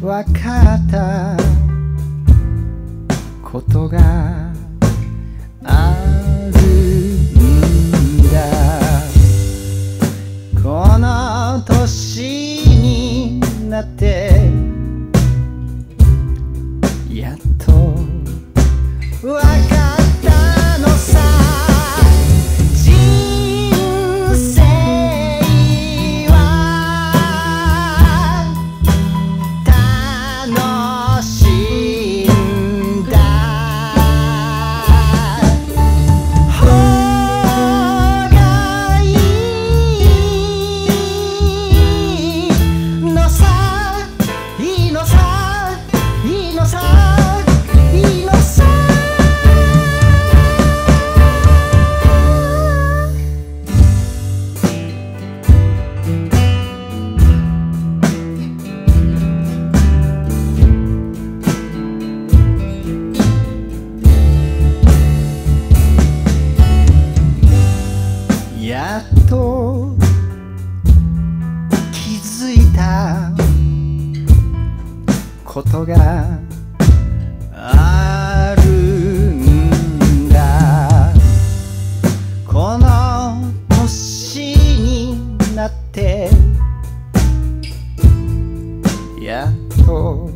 分かった。ことがあるんだ。この年になってやっとづいたことがあるんだ。この年になってやっと